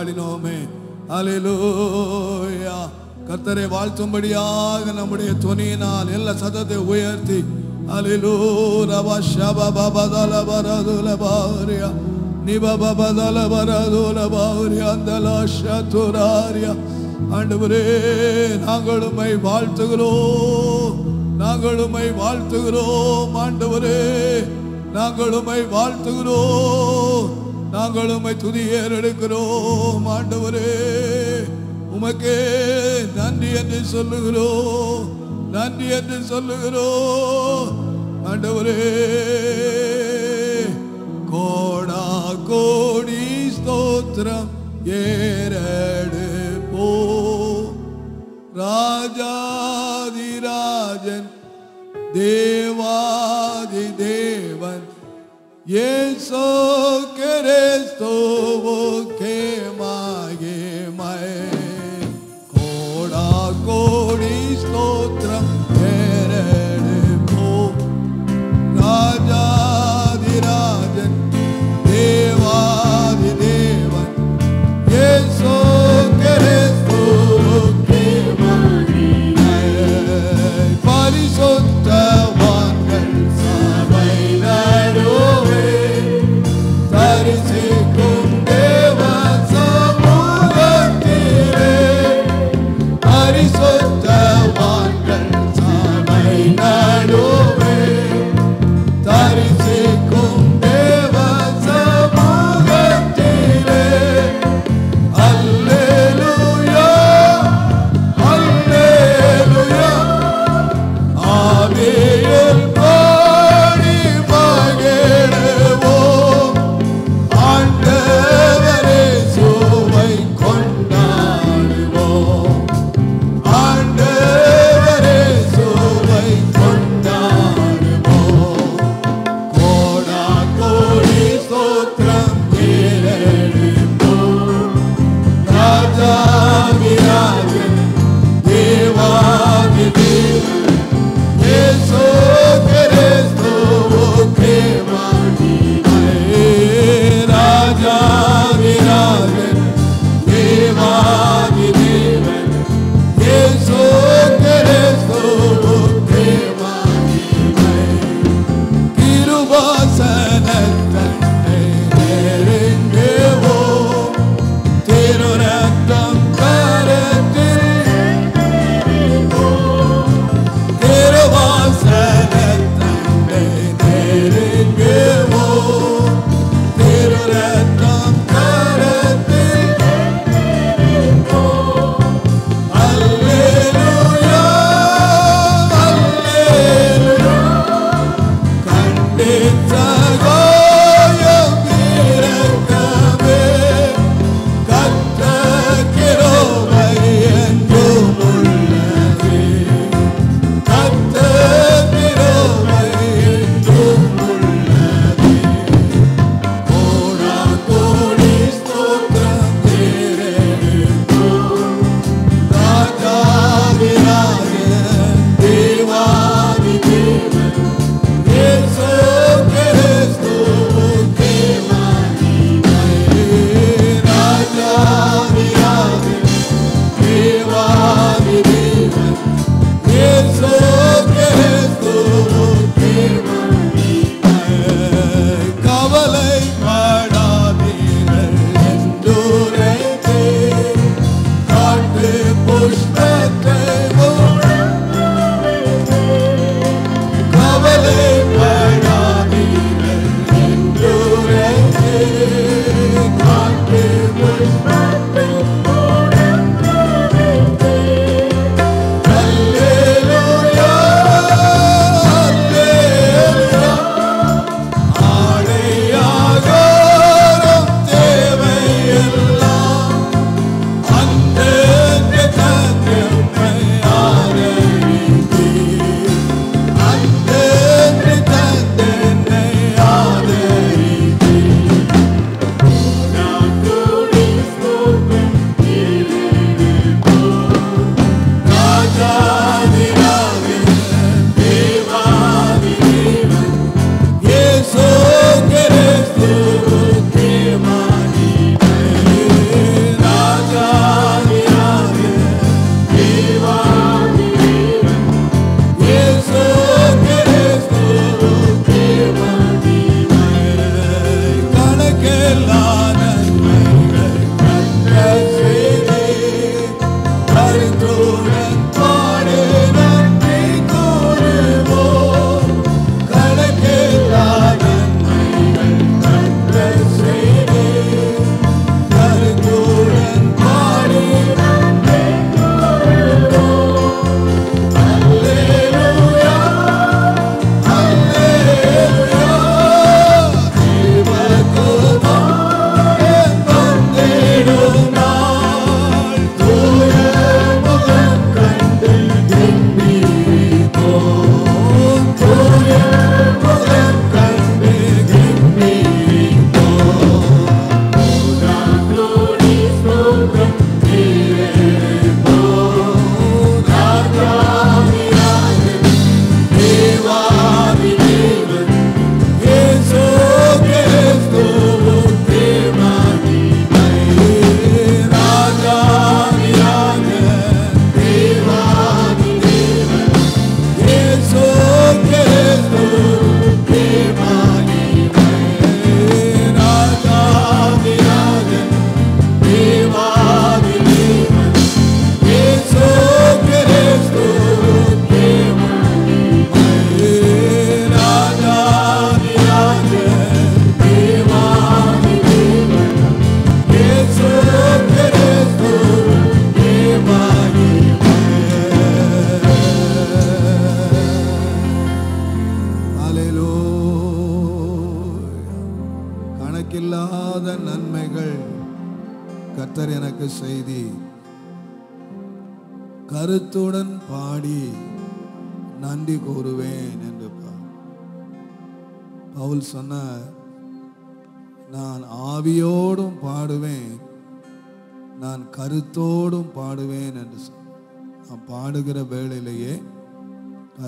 பாடினோமே. அலையிலோயா கர்த்தரை வாழ்த்தும்படியாக நம்முடைய துணியினால் எல்லா சதத்தை உயர்த்தி. அலிலூ ரவ ஷப பபதல பரதுல பாரியா நிபபதல பரதுல பாரியா அந்தல ஷதுராரியா ஆண்டவரே நாங்கள் உம்மை வாழ்த்துகிறோம். நாங்கள் உம்மை வாழ்த்துகிறோம் ஆண்டவரே. நாங்கள் உம்மை வாழ்த்துகிறோம். நாங்கள் உமை துதி ஏறெடுக்கிறோம் ஆண்டவரே. உமக்கே நன்றி என்று சொல்லுகிறோம் நன்றி என்று சொல்லுகிறோம் ஆண்டவரே. கோடா கோடி ஸ்தோத்திரம் ஏறடு ஏறெடுப்போ ராஜாதிராஜன் தேவாதி தேவன் ஏசோ இயேசு கிறிஸ்துவுக்கே மகிமை கோடா கோடி ஸ்தோத்திரம்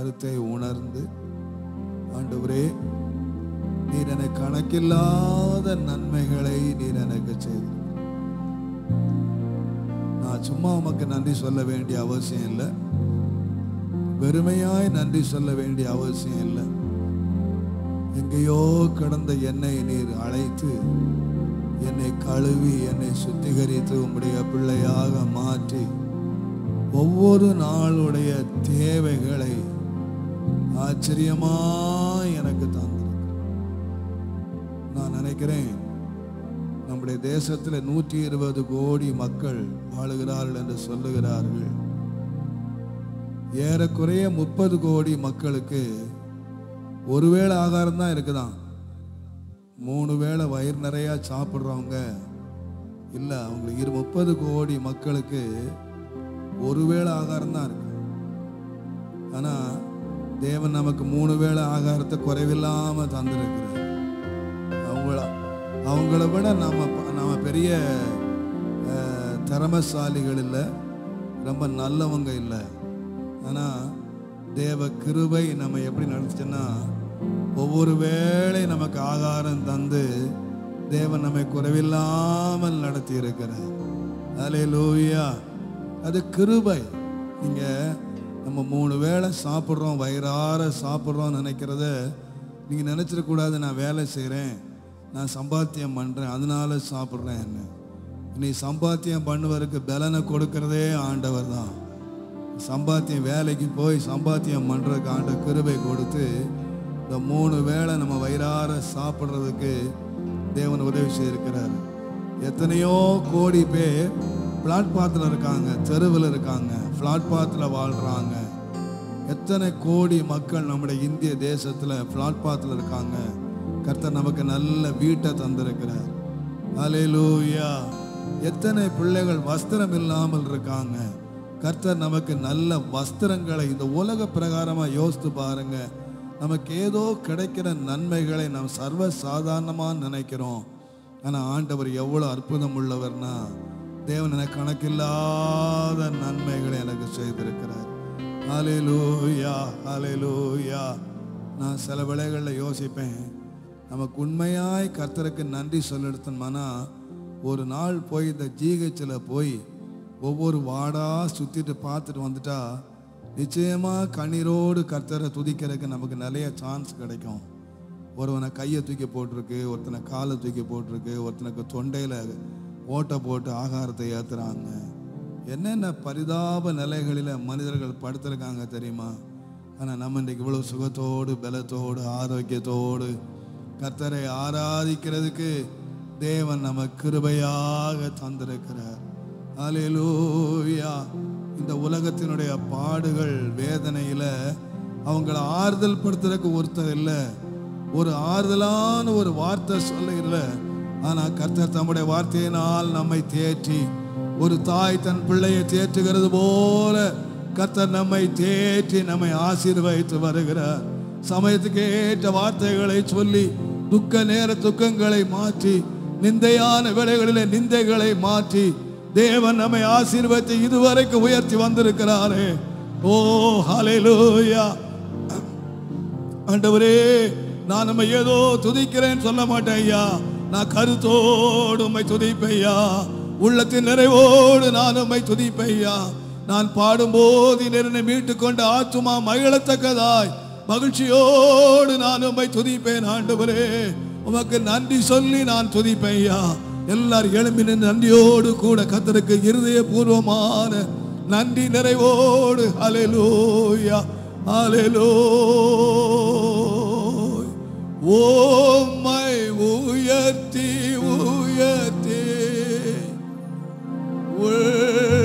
கருத்தை உணர்ந்து ஆண்டவரே நீர் எனக்கு கணக்கில்லாத நன்மைகளை நீர் எனக்கு செய்து நான் சும்மா உமக்கு நன்றி சொல்ல வேண்டிய அவசியம் இல்லை. வெறுமையாய் நன்றி சொல்ல வேண்டிய அவசியம் இல்லை. எங்கேயோ கடந்த என்னை நீர் அழைத்து என்னை கழுவி என்னை சுத்திகரித்து உம்முடைய பிள்ளையாக மாற்றி ஒவ்வொரு நாளுடைய தேவைகளை ஆச்சரியமாய் எனக்கு தந்திருக்கு. நான் நினைக்கிறேன் நம்முடைய தேசத்தில் நூற்றி இருபது கோடி மக்கள் வாழுகிறார்கள் என்று சொல்லுகிறார்கள். ஏறக்குறைய முப்பது கோடி மக்களுக்கு ஒருவேளை ஆகாரம் தான் இருக்குதான். மூணு வேளை வயிறு நிறையா சாப்பிட்றவங்க இல்லை அவங்களுக்கு இரு முப்பது கோடி மக்களுக்கு ஒருவேளை ஆகாரம் தான் இருக்கு. ஆனால் தேவன் நமக்கு மூணு வேளை ஆகாரத்தை குறைவில்லாமல் தந்திருக்கிறார். அவங்கள அவங்கள விட நம்ம நம்ம பெரிய திறமசாலிகள் இல்லை. ரொம்ப நல்லவங்க இல்லை. ஆனால் தேவ கிருபை நம்ம எப்படி நடந்துச்சுன்னா ஒவ்வொரு வேளை நமக்கு ஆகாரம் தந்து தேவன் நம்மை குறைவில்லாமல் நடத்தி இருக்கிறார் அலே லோவியா அது கிருபை. நீங்கள் நம்ம மூணு வேளை சாப்பிட்றோம் வயிறார சாப்பிட்றோம் நினைக்கிறத நீங்கள் நினச்சிடக்கூடாது நான் வேலை செய்கிறேன் நான் சம்பாத்தியம் பண்ணுறேன் அதனால சாப்பிட்றேன் நீ சம்பாத்தியம் பண்ணுவதற்கு பலனை கொடுக்கறதே ஆண்டவர் தான். சம்பாத்தியம் வேலைக்கு போய் சம்பாத்தியம் பண்ணுறதுக்கு ஆண்ட கிருபை கொடுத்து இந்த மூணு வேளை நம்ம வயிறார சாப்பிட்றதுக்கு தேவன் உதவி செய்திருக்கிறார். எத்தனையோ கோடி பேர் பிளாட்பாத்தில் இருக்காங்க தெருவில் இருக்காங்க பிளாட்பாத்தில் வாழ்கிறாங்க எத்தனை கோடி மக்கள் நம்முடைய இந்திய தேசத்தில் பிளாட்பாத்தில் இருக்காங்க. கர்த்தர் நமக்கு நல்ல வீட்டை தந்திருக்கிறார். அலையலூயா எத்தனை பிள்ளைகள் வஸ்திரம் இல்லாமல் இருக்காங்க. கர்த்தர் நமக்கு நல்ல வஸ்திரங்களை இந்த உலக பிரகாரமாக யோசித்து பாருங்க. நமக்கு ஏதோ கிடைக்கிற நன்மைகளை நாம் சர்வ சாதாரணமாக நினைக்கிறோம். ஆனால் ஆண்டவர் எவ்வளோ அற்புதம் உள்ளவர்னா தேவன் எனக்கு கணக்கில்லாத நன்மைகளை எனக்கு செய்திருக்கிறார். ஹalleluya லூயா நான் சில வேளைகளில் யோசிப்பேன். நமக்கு உண்மையாய் கர்த்தருக்கு நன்றி சொல்லிடுத்தோம்னா ஒரு நாள் போய் இந்த ஜிஹெச்சில் போய் ஒவ்வொரு வாடா சுற்றிட்டு பார்த்துட்டு வந்துட்டா நிச்சயமாக கண்ணீரோடு கர்த்தரை துதிக்கிறதுக்கு நமக்கு நிறைய சான்ஸ் கிடைக்கும். ஒருவனை கையை தூக்கி போட்டிருக்கு ஒருத்தனை காலை தூக்கி போட்டிருக்கு ஒருத்தனுக்கு தொண்டையில் ஓட்டை போட்டு ஆகாரத்தை ஏற்றுறாங்க என்னென்ன பரிதாப நிலைகளில் மனிதர்கள் படுத்திருக்காங்க தெரியுமா? ஆனால் நம்ம இன்றைக்கு இவ்வளோ சுகத்தோடு பலத்தோடு ஆரோக்கியத்தோடு கர்த்தரை ஆராதிக்கிறதுக்கு தேவன் நம்ம கிருபையாக தந்திருக்கிறார். அல்லேலூயா இந்த உலகத்தினுடைய பாடுகள் வேதனையில் அவங்கள ஆறுதல் படுத்துறதுக்கு ஒருத்தர் இல்லை. ஒரு ஆறுதலான ஒரு வார்த்தை சொல்ல இல்லை. ஆனா கர்த்தர் தம்முடைய வார்த்தையினால் நம்மை தேற்றி ஒரு தாய் தன் பிள்ளையை தேற்றுகிறது போல கர்த்தர் நம்மை தேற்றி நம்மை ஆசீர்வதித்து வருகிறார். சமயத்துக்கு ஏற்ற வார்த்தைகளை சொல்லி துக்க நேர துக்கங்களை மாற்றி நிந்தையான வேலைகளிலே நிந்தைகளை மாற்றி தேவன் நம்மை ஆசீர்வதித்து இதுவரைக்கும் உயர்த்தி வந்திருக்கிறாரே. ஓ ஹalleluya. ஆண்டவரே நான் நம்ம ஏதோ துதிக்கிறேன்னு சொல்ல மாட்டேன் ஐயா. நான் கருத்தோடு உம்மை துதிப்பையா? உள்ளத்தின் நிறைவோடு நான் உம்மை துதிப்பையா? ஐயா நான் பாடும்போது என்னை மீட்டு கொண்ட ஆத்துமா மகிழத்தக்கதாய். மகிழ்ச்சியோடு நான் உம்மை துதிப்பேன் ஆண்டவரே. உமக்கு நன்றி சொல்லி நான் துதிப்பையா? எல்லார் எல்லாரும் எழும்பி நன்றியோடு கூட கத்தருக்கு இருதயபூர்வமான நன்றி நிறைவோடு. அலையலோயா அலையலோ ஓமை உயர்த்தி உயர்த்தி. உள்ளம்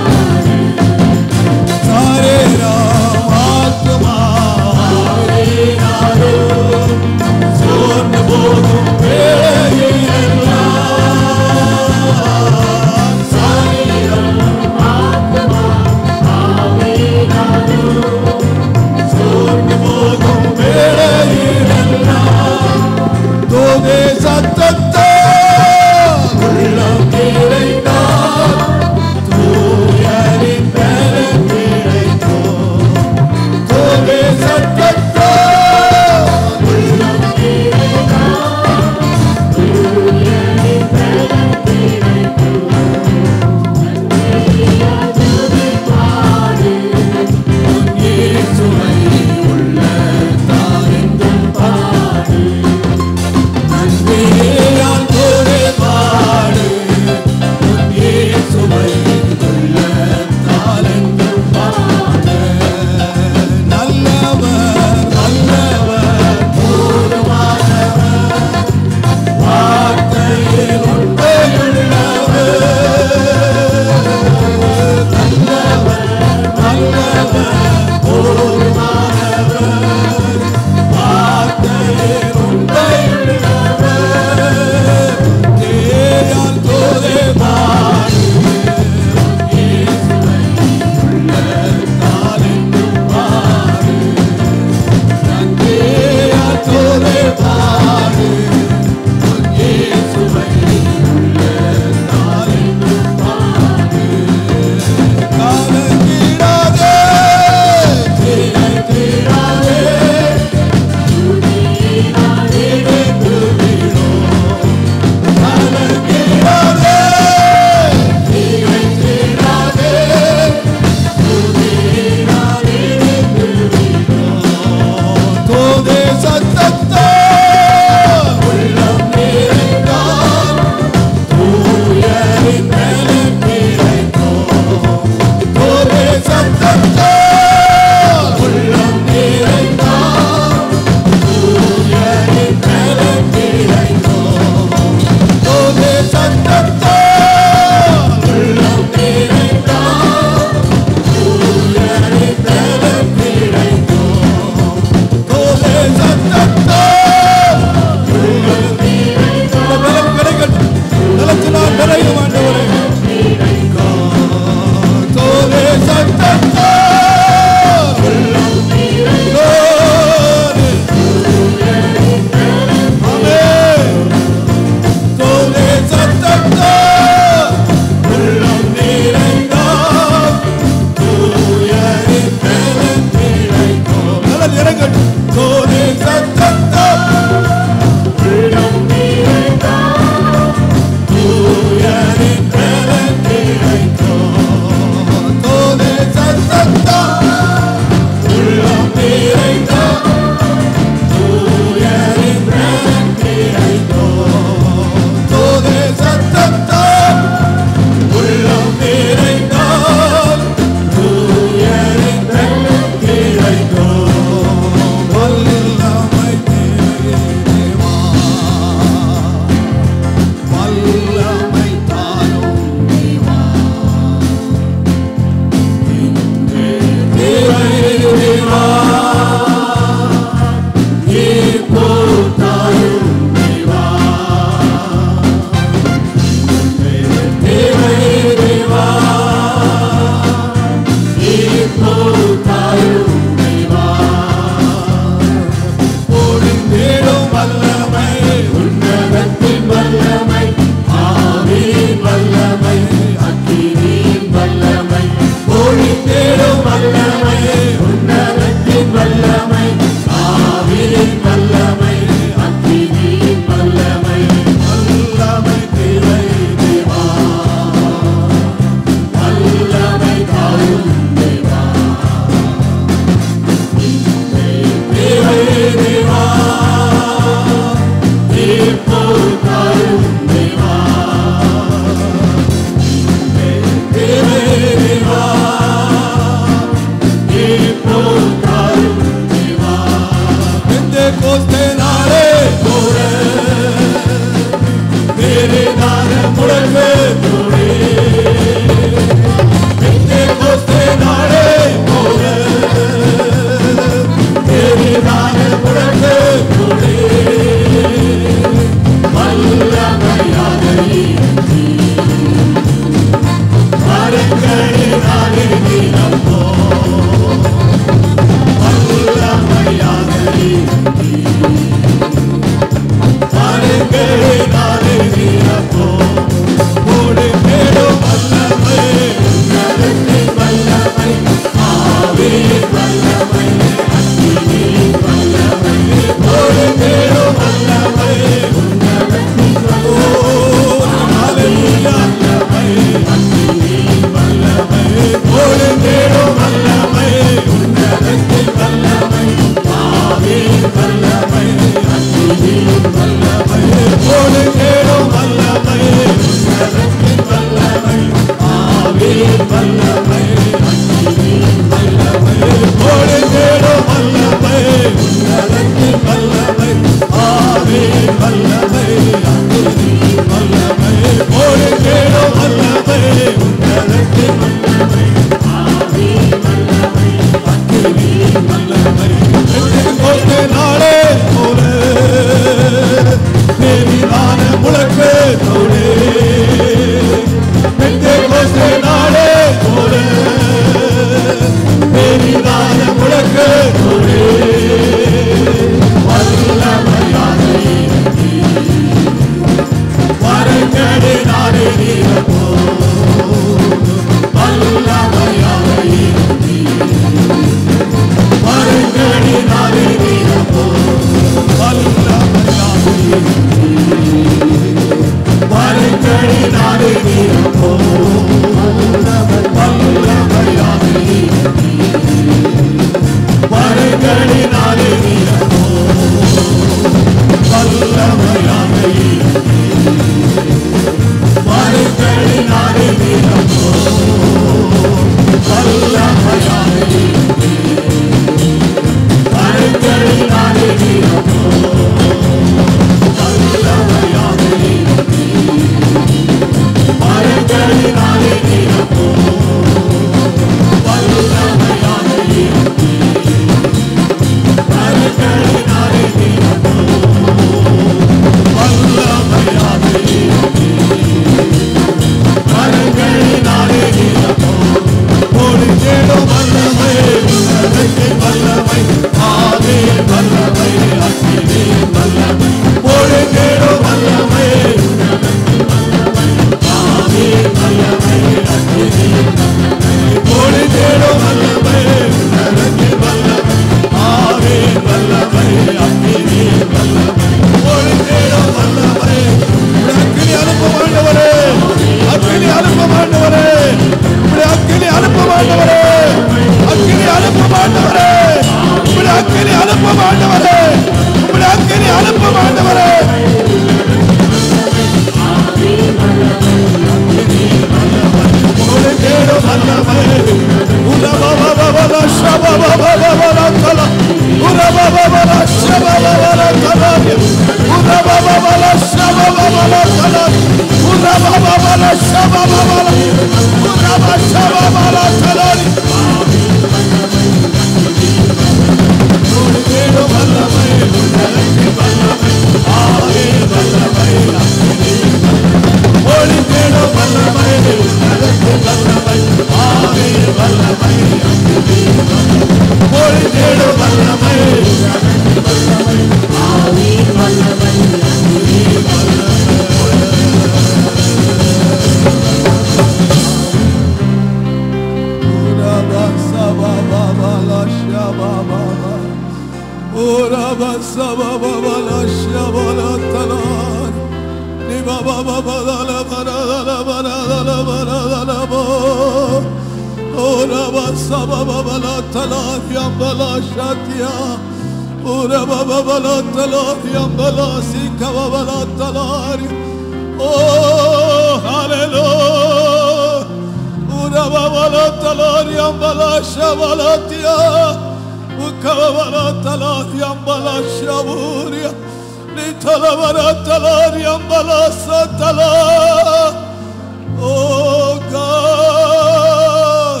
Oh God.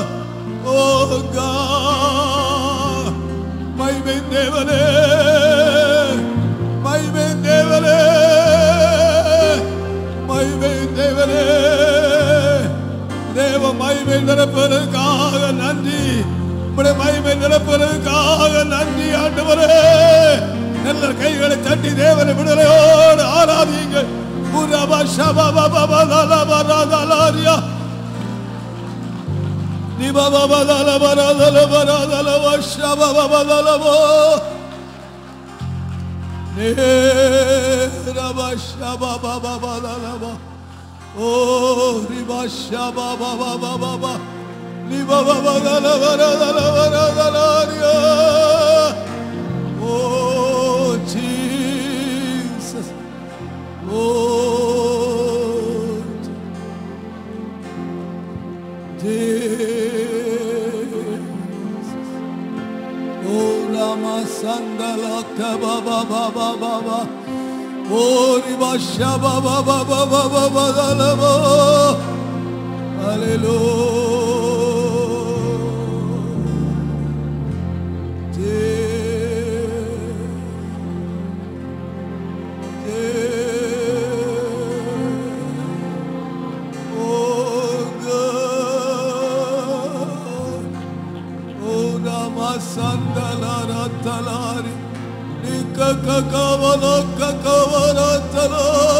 Oh God. மகிமை தேவனே மகிமை தேவனே மகிமை தேவனே தேவ மகிமை நிரப்புவதற்காக நன்றி உம்முடைய மகிமை நிரப்புவதற்காக நன்றி ஆண்டவரே நல்ல கைகளை தட்டி தேவனை விடுதலையோடு ஆராதியுங்கள் Oh, ribasha ba Jesus. Oh. sandalakta ba ba ba ba baba ba Ori basha ba ba ba baba Hallelujah Te Te Sandalana ورتلاري لك كك ولك كك ورتلاري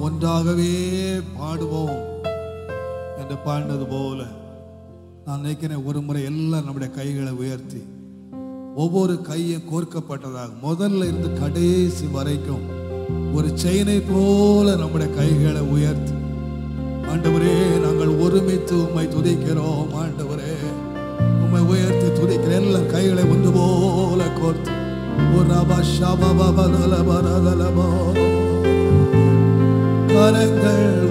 ஒன்றாகவே பாடுவோம் என்று பாடினது போல நான் நினைக்கிறேன் ஒரு முறை எல்லாம் நம்முடைய கைகளை உயர்த்தி ஒவ்வொரு கையும் கோர்க்கப்பட்டதாக முதல்ல இருந்து கடைசி வரைக்கும் ஒரு செயினை போல நம்முடைய கைகளை உயர்த்தி ஆண்டவரே நாங்கள் ஒருமித்து உண்மை துதிக்கிறோம் ஆண்டவரே. உண்மை உயர்த்தி துதிக்கிற எல்லாம் கைகளை ஒன்று போல கோர்த்து ஒரு ரபா ஷபா பபா தலபா ரதலபா. கரங்கள் உயர்த்தி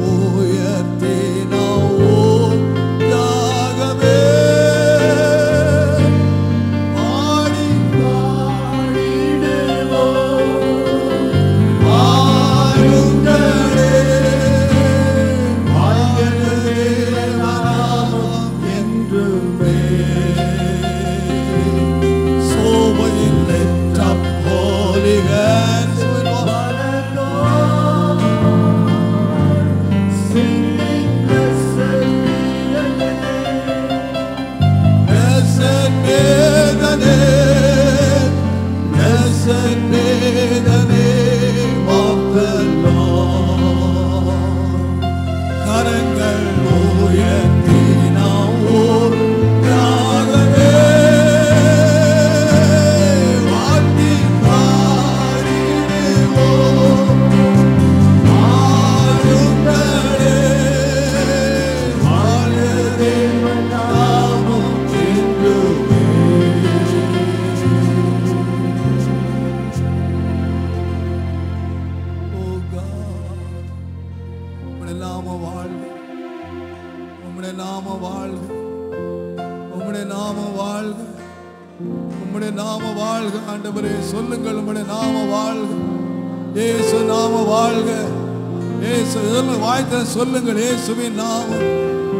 வாய்த்த சொல்லுங்கள் இயேசுவின் நாமம்.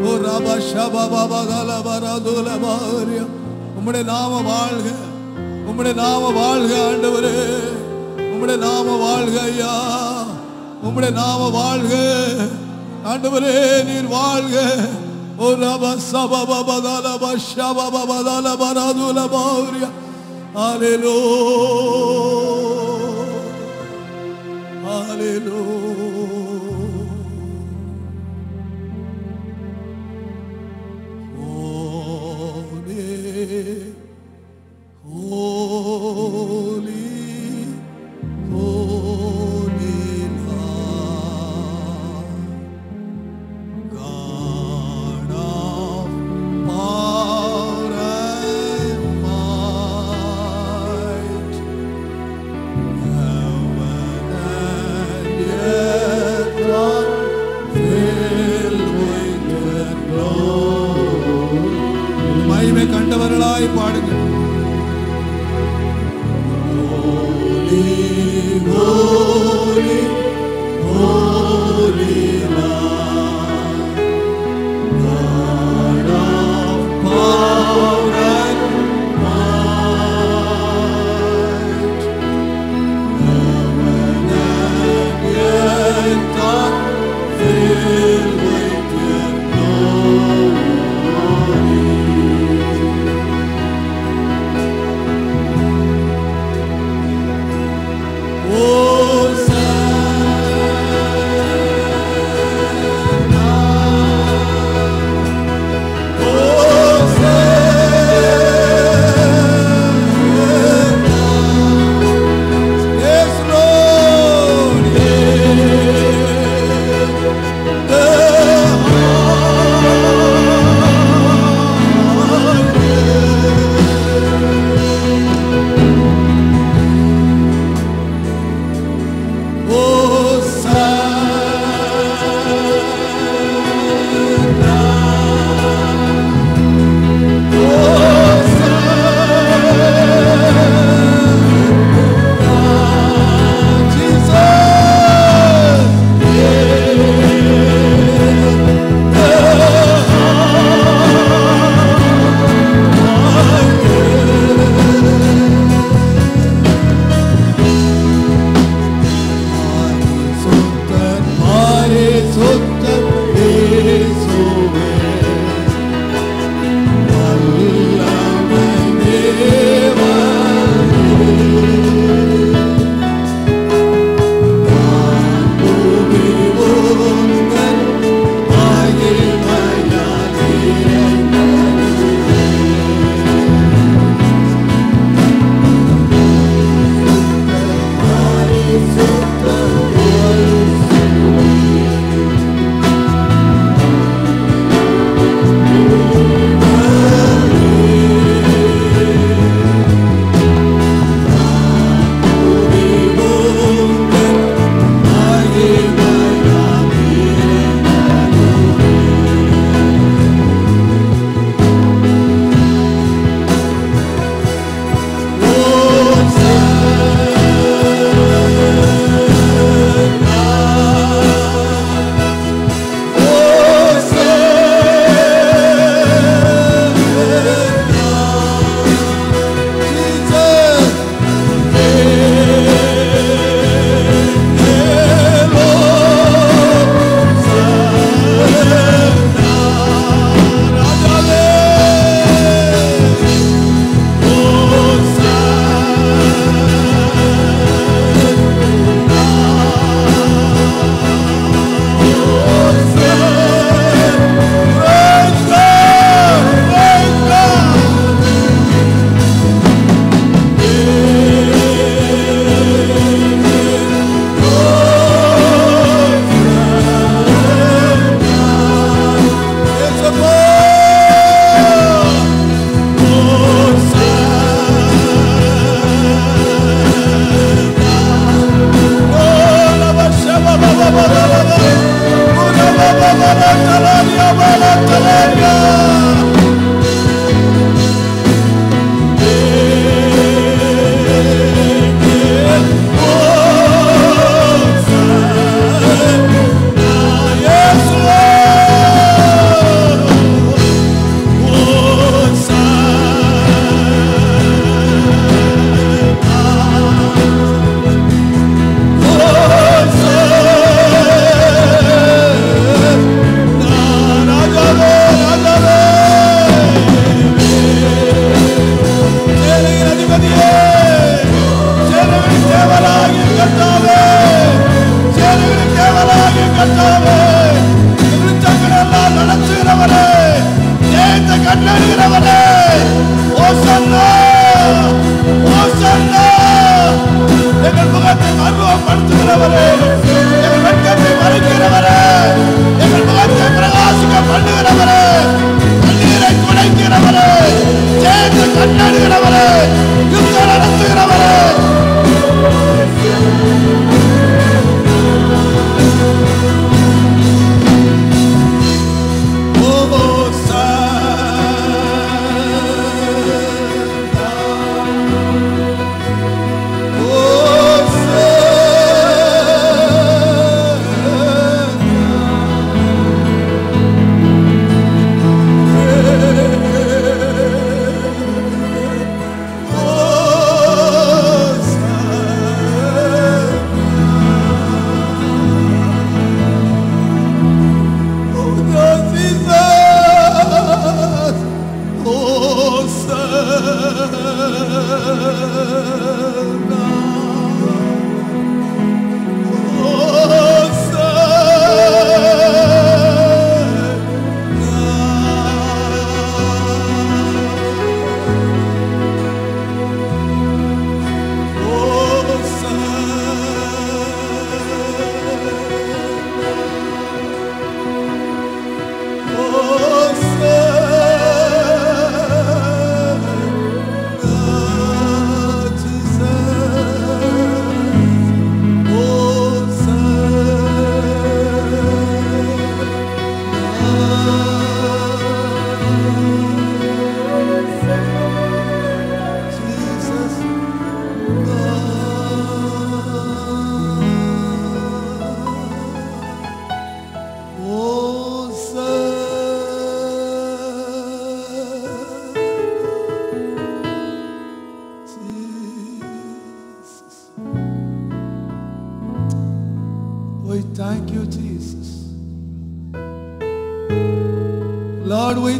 ஓ ரபா ஷபா பாபா தல பரதுல பாரியா. உம்முடைய நாம வாழ்க உம்முடைய நாம வாழ்க ஆண்டவரே. உம்முடைய நாம வாழ்க ஐயா. உம்முடைய நாம வாழ்க ஆண்டவரே நீர் வாழ்க. ஓ ராபா சபா பாபா தல பபதல பாபா பபதல பரதுல பௌரியா. ஹalleluya. Holy,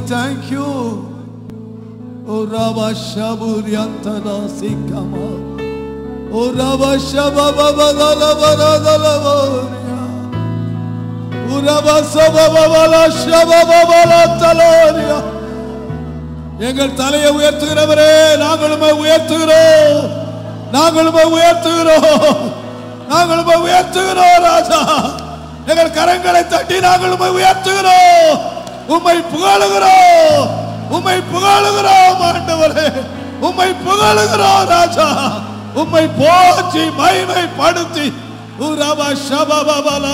thank you. O Rabba Shaburyantana Sikama. O Rabba Shabababalabaradalavariya. O Rabba Sabababala Shabababala எங்கள் தலையை உயர்த்துகிறவரே நாங்களுமே உயர்த்துகிறோம் நாங்களுமே உயர்த்துகிறோம் நாங்களுமே உயர்த்துகிறோம் ராஜா எங்கள் கரங்களை தட்டி நாங்களுமே உயர்த்துகிறோம் உம்மை புகழுகிறோம். உம்மை புகழுகிறோம் ஆண்டவரே. உம்மை புகழுகிறோம் ராஜா. உம்மை போற்றி மகிமைப்படுத்தி. உரவ சபபபல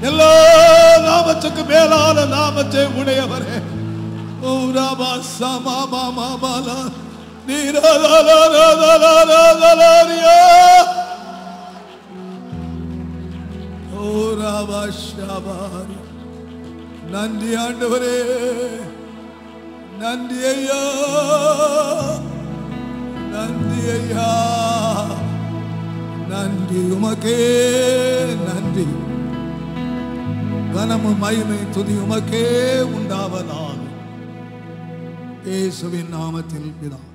எல்லா நாமத்துக்கு மேலான நாமத்தை உடையவரே. உரவ சமமமபல ஓ ரவா சபாரி நன்றி ஆண்டவரே. நன்றி ஐயா. நன்றி ஐயா. நன்றி உமக்கே. நன்றி. கனமும் மகிமை துதி உமக்கே உண்டாவதாக. இயேசுவின் நாமத்தில் பிதா.